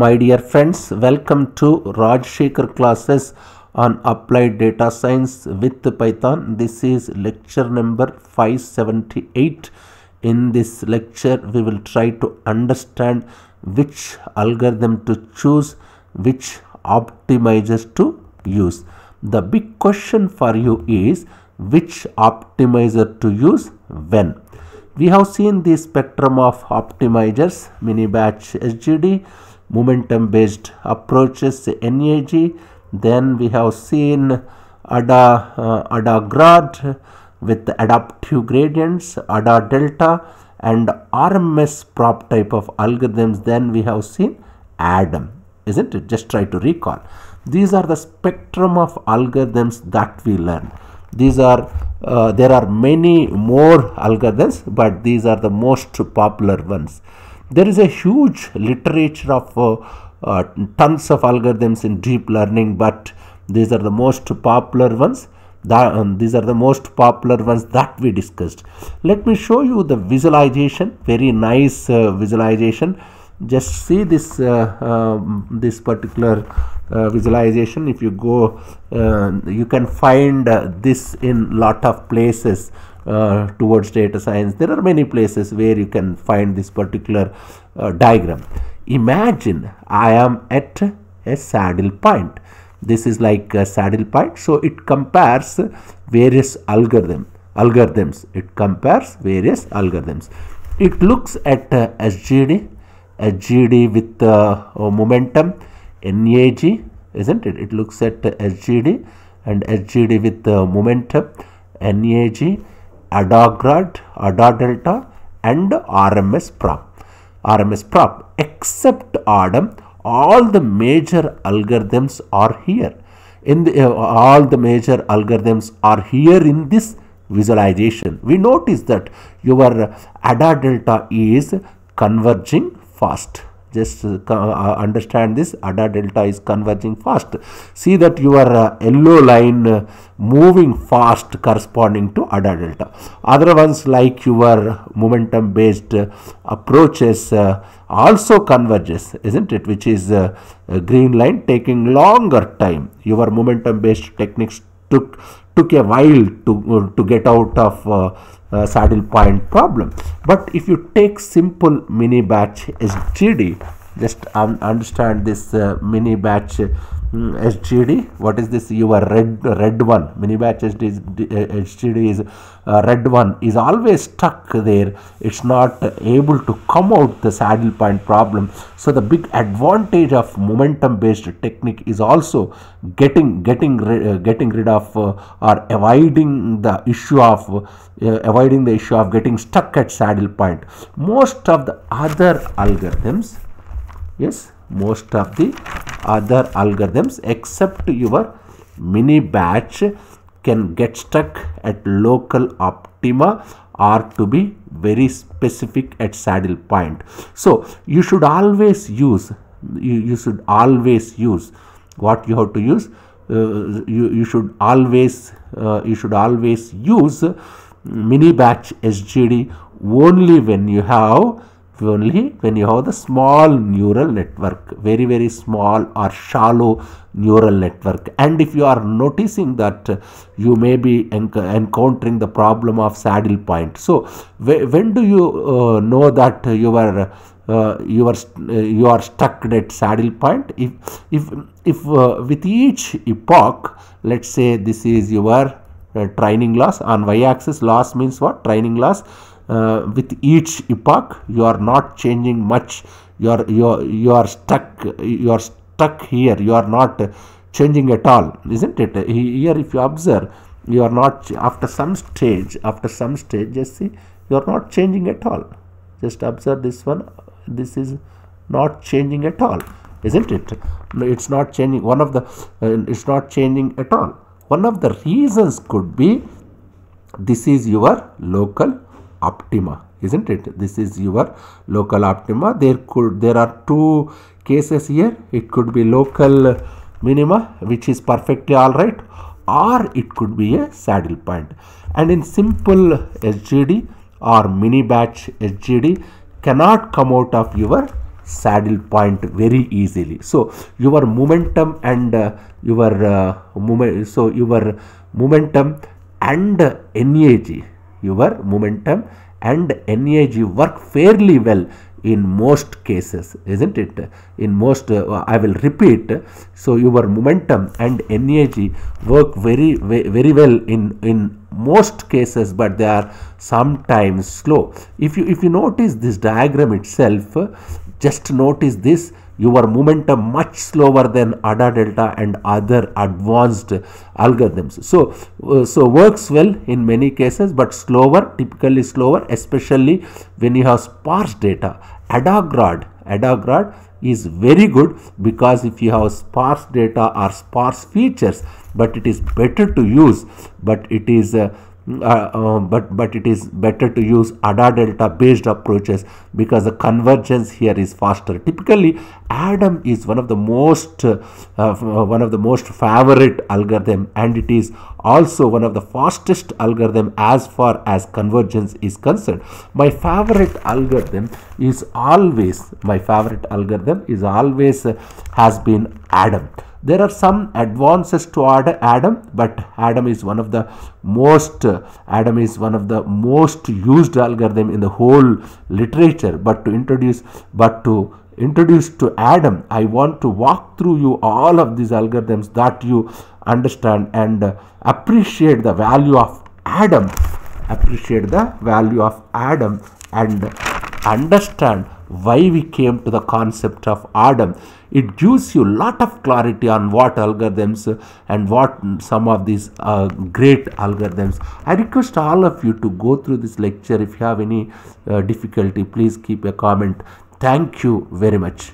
My dear friends, welcome to Rajasekhar classes on applied data science with Python. This is lecture number 578. In this lecture, we will try to understand which algorithm to choose, which optimizers to use. The big question for you is which optimizer to use when. We have seen the spectrum of optimizers, mini batch SGD, momentum based approaches NAG. Then we have seen ADA, uh, ADA grad with adaptive gradients, ADA delta and RMS prop type of algorithms. Then we have seen ADAM, isn't it? Just try to recall. These are the spectrum of algorithms that we learn. These are uh, there are many more algorithms, but these are the most popular ones. There is a huge literature of uh, uh, tons of algorithms in deep learning, but these are the most popular ones. That, um, these are the most popular ones that we discussed. Let me show you the visualization. Very nice uh, visualization. Just see this uh, um, this particular uh, visualization. If you go, uh, you can find this in lot of places uh, towards data science. There are many places where you can find this particular uh, diagram. Imagine I am at a saddle point. This is like a saddle point. So it compares various algorithm algorithms. It compares various algorithms. It looks at uh, SGD, SGD with uh, uh, momentum, NAG, isn't it? It looks at SGD and SGD with uh, momentum, NAG, ADA grad, ADA delta and RMS prop. RMS prop except ADAM all the major algorithms are here. In the, uh, all the major algorithms are here in this visualization. We notice that your ADA delta is converging fast. Just uh, uh, understand this. Ada delta is converging fast. See that your uh, yellow line uh, moving fast corresponding to ada delta. Other ones like your momentum based approaches also converges isn't it? Which is green line taking longer time. Your momentum based techniques took took a while to to get out of uh, saddle point problem. But if you take simple mini batch SGD, just um, understand this uh, mini batch um, SGD. What is this? Your red red one mini batch SGD is, SGD is uh, red one is always stuck there. It's not able to come out the saddle point problem. So the big advantage of momentum based technique is also getting getting uh, getting rid of uh, or avoiding the issue of uh, avoiding the issue of getting stuck at saddle point. Most of the other algorithms yes most of the other algorithms except your mini batch can get stuck at local optima or to be very specific at saddle point. So you should always use you, you should always use what you have to use. Uh, you, you should always uh, you should always use mini batch sgd only when you have only when you have the small neural network very very small or shallow neural network. And if you are noticing that you may be encountering the problem of saddle point. So when do you uh, know that you are uh, you are uh, you are stuck at saddle point? If if if uh, with each epoch let's say this is your uh, training loss on y axis loss means what? Training loss uh, with each epoch you are not changing much. You are you are, you are stuck you are stuck here. You are not changing at all isn't it? Here if you observe you are not after some stage after some stage just see you are not changing at all. Just observe this one. This is not changing at all isn't it? It's not changing. One of the uh, it's not changing at all. One of the reasons could be this is your local optima isn't it? This is your local optima. There could there are two cases here. It could be local minima which is perfectly all right or it could be a saddle point. And in simple sgd or mini batch sgd cannot come out of your saddle point very easily. So your momentum and uh, your uh, moment so your momentum and NAG your momentum and NAG work fairly well in most cases isn't it? In most uh, i will repeat so your momentum and nag work very very well in in most cases but they are sometimes slow. If you if you notice this diagram itself just notice this your momentum much slower than ADA delta and other advanced algorithms. So, uh, so works well in many cases but slower typically slower especially when you have sparse data. ADAGRAD, ADAGRAD is very good because if you have sparse data or sparse features but it is better to use but it is uh, uh, uh, but but it is better to use ADA delta based approaches because the convergence here is faster. Typically, ADAM is one of the most uh, uh, one of the most favorite algorithm, and it is also one of the fastest algorithm as far as convergence is concerned. My favorite algorithm is always my favorite algorithm is always uh, has been ADAM there are some advances to adam but adam is one of the most adam is one of the most used algorithm in the whole literature. But to introduce but to introduce to adam i want to walk through you all of these algorithms that you understand and appreciate the value of adam. Appreciate the value of adam and understand why we came to the concept of Adam. It gives you lot of clarity on what algorithms and what some of these uh, great algorithms. I request all of you to go through this lecture. If you have any uh, difficulty, please keep a comment. Thank you very much.